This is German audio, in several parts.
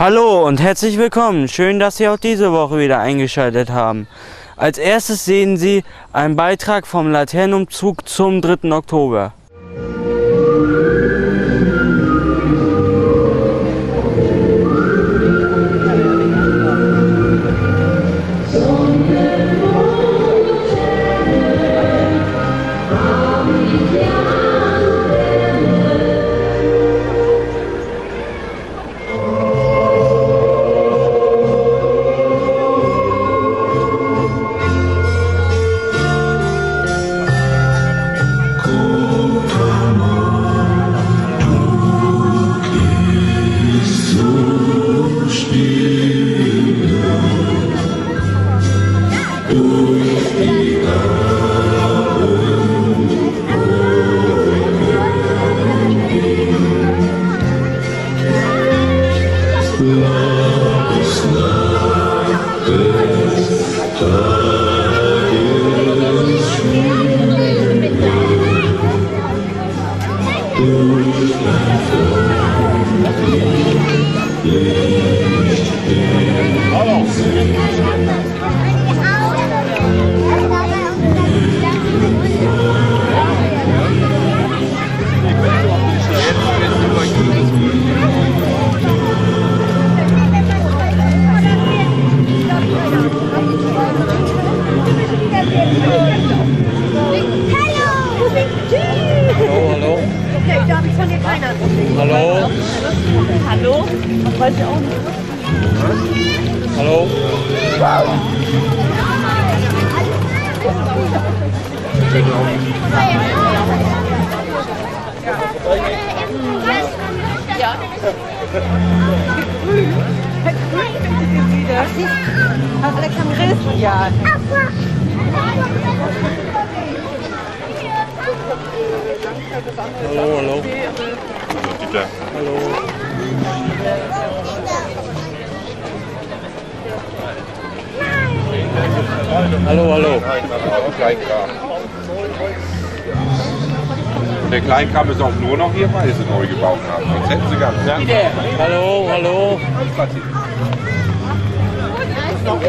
Hallo und herzlich willkommen. Schön, dass Sie auch diese Woche wieder eingeschaltet haben. Als erstes sehen Sie einen Beitrag vom Laternenumzug zum 3. Oktober. Alexander Christian. Hallo, hallo. Bitte. Hallo. Hallo, hallo. Der Kleinkram ist auch nur noch hier, weil sie neu gebaut haben. Sonst hätten sie gar nicht. Hallo, hallo. Hallo.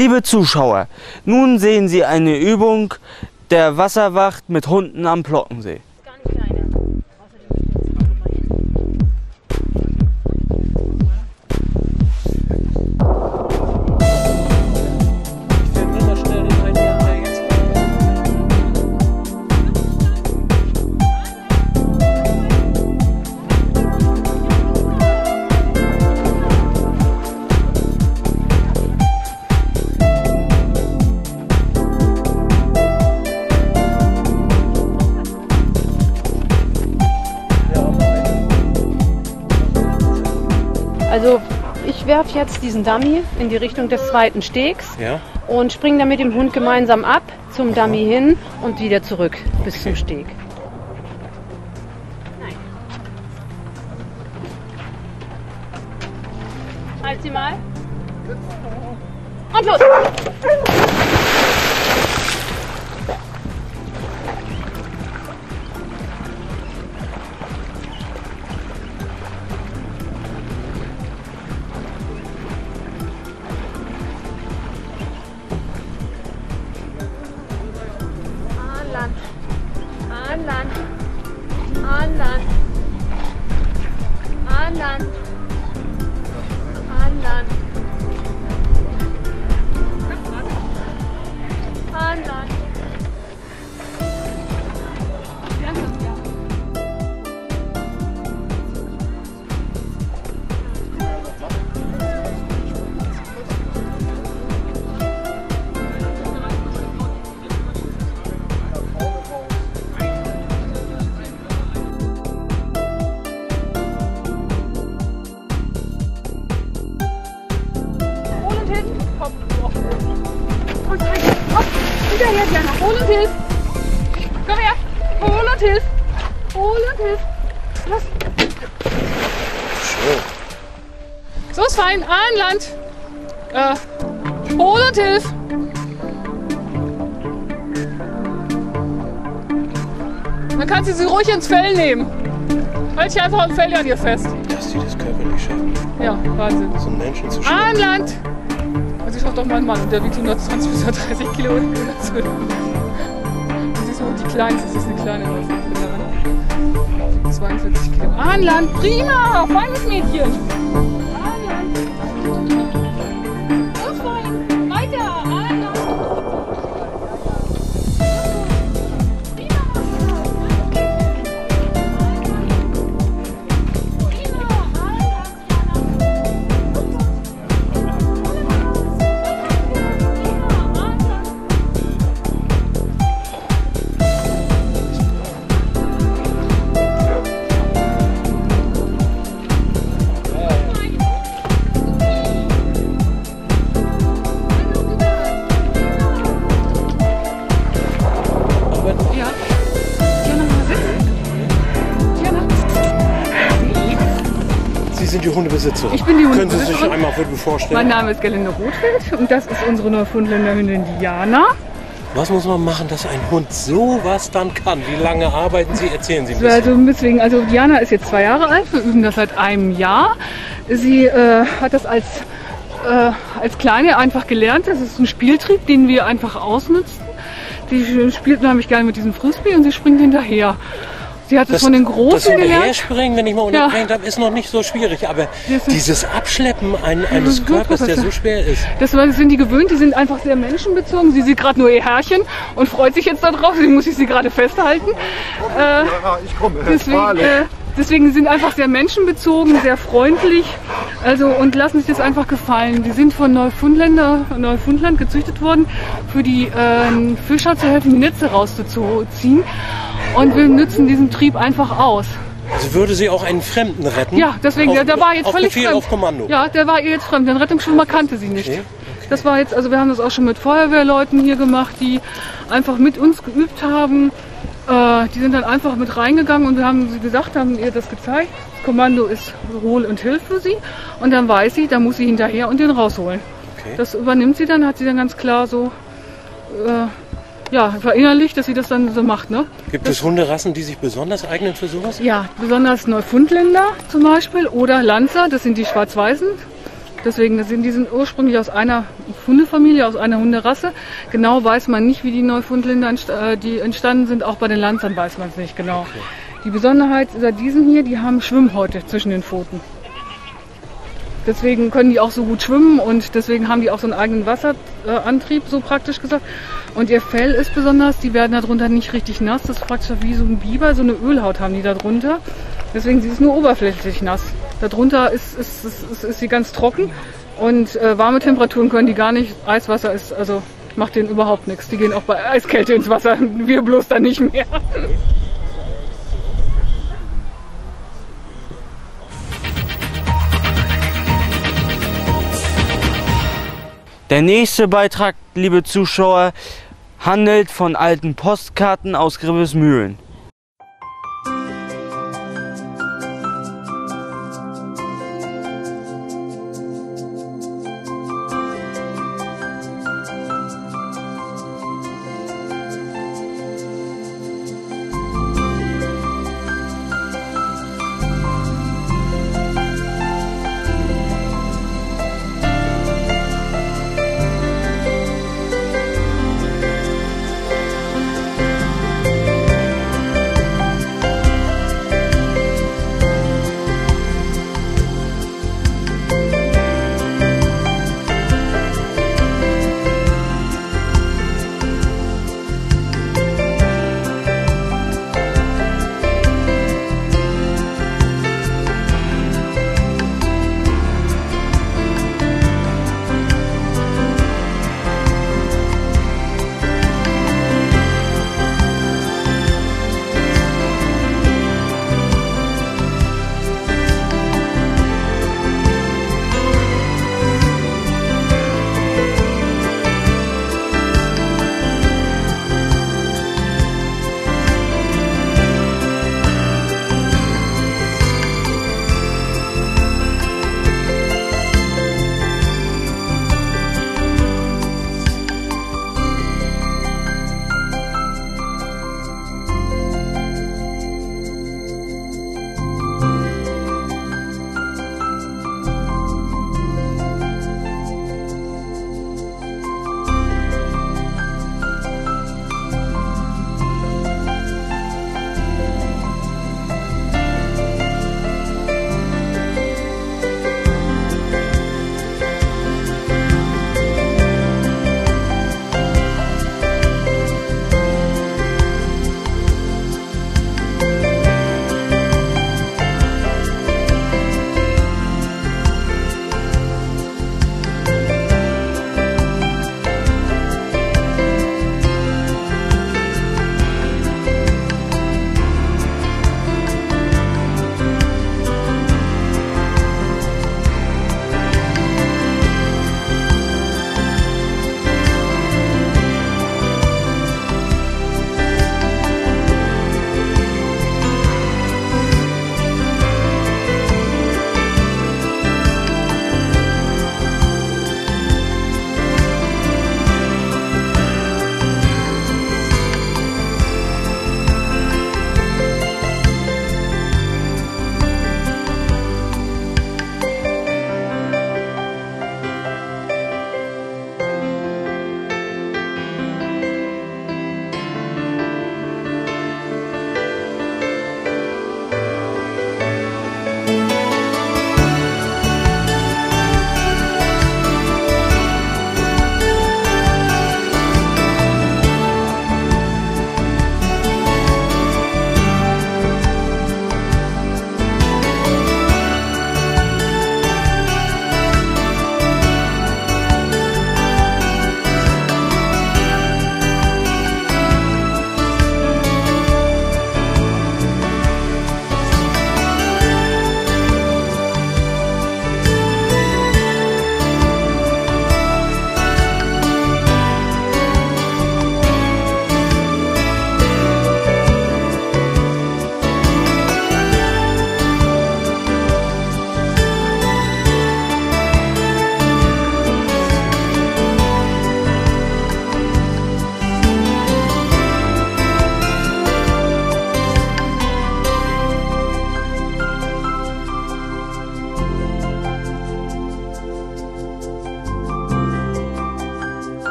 Liebe Zuschauer, nun sehen Sie eine Übung der Wasserwacht mit Hunden am Plockensee. Ich jetzt diesen Dummy in die Richtung des zweiten Stegs Ja. und springe dann mit dem Hund gemeinsam ab zum Dummy hin und wieder zurück bis zum Steg. Halt sie mal. Und los! Diana. Hol und hilf. Komm her. Hol und hilf. Hol und hilf. Los. So ist fein. An Land. Äh, hol und hilf. Dann kannst du sie ruhig ins Fell nehmen. Halt dich einfach am Fell an ihr fest. Dass die das körperlich schaffen, Ja, Wahnsinn. so einen Menschen zu An schlagen. Land! Auch meinen Mann der wiegt 120 bis 130 Kilo. Und sie ist auch die kleinste, sie ist eine kleine Läuferin. 42 Kilo. An Land! Prima! Feines Mädchen! Sind die Hundebesitzerin. Ich bin die Können Sie sich Hundebesitzerin. einmal Mein vorstellen? Name ist Gelinde Rothfeld und das ist unsere Neufundländer Hündin Diana. Was muss man machen, dass ein Hund sowas dann kann? Wie lange arbeiten Sie? Erzählen Sie bisschen. Also deswegen, also Diana ist jetzt zwei Jahre alt, wir üben das seit einem Jahr. Sie äh, hat das als, äh, als Kleine einfach gelernt. Das ist ein Spieltrieb, den wir einfach ausnutzen. Sie spielt nämlich gerne mit diesem Frisbee und sie springt hinterher. Sie hat es von den das Großen gelernt. Hinterherspringen, wenn ich mal unterbringen darf, ist noch nicht so schwierig. Aber Das dieses Abschleppen ein, ist eines Körpers, der so schwer ist. Das sind die gewöhnt, die sind einfach sehr menschenbezogen. Sie sieht gerade nur ihr Herrchen und freut sich jetzt darauf, deswegen muss ich sie gerade festhalten. Äh, deswegen, äh, deswegen sind einfach sehr menschenbezogen, sehr freundlich also, und lassen sich das einfach gefallen. Die sind von Neufundländer, Neufundland gezüchtet worden, für die äh, Fischer zu helfen, die Netze rauszuziehen. Und wir nützen diesen Trieb einfach aus. Also würde sie auch einen Fremden retten? Ja, deswegen, auf, der, der war jetzt auf völlig Befehl, fremd. auf Kommando. Ja, der war ihr jetzt fremd. Den Rettungsschwimmer kannte sie nicht. Okay, Das war jetzt, also wir haben das auch schon mit Feuerwehrleuten hier gemacht, die einfach mit uns geübt haben. Äh, die sind dann einfach mit reingegangen und wir haben sie gesagt, haben ihr das gezeigt. Das Kommando ist Hol und Hilf für sie. Und dann weiß sie, da muss sie hinterher und den rausholen. Okay. Das übernimmt sie dann, hat sie dann ganz klar so äh, ja, verinnerlicht, dass sie das dann so macht. Ne? Gibt es Hunderassen, die sich besonders eignen für sowas? Ja, besonders Neufundländer zum Beispiel oder Lanzer, das sind die Schwarz-Weißen. Deswegen, das sind, die sind ursprünglich aus einer Hundefamilie, aus einer Hunderasse. Genau weiß man nicht, wie die Neufundländer äh, die entstanden sind. Auch bei den Lansern weiß man es nicht genau. Die Besonderheit bei diesen hier, die haben Schwimmhäute zwischen den Pfoten. Deswegen können die auch so gut schwimmen und deswegen haben die auch so einen eigenen Wasserantrieb, so praktisch gesagt. Und ihr Fell ist besonders, die werden darunter nicht richtig nass. Das ist praktisch wie so ein Biber, so eine Ölhaut haben die darunter. Deswegen sie ist nur oberflächlich nass. Darunter ist, ist, ist, ist, sie ganz trocken und äh, warme Temperaturen können die gar nicht. Eiswasser ist, also macht denen überhaupt nichts. Die gehen auch bei Eiskälte ins Wasser, wir bloß dann nicht mehr. Der nächste Beitrag, liebe Zuschauer, handelt von alten Postkarten aus Gribesmühlen.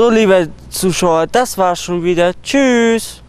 So, liebe Zuschauer, das war's schon wieder. Tschüss.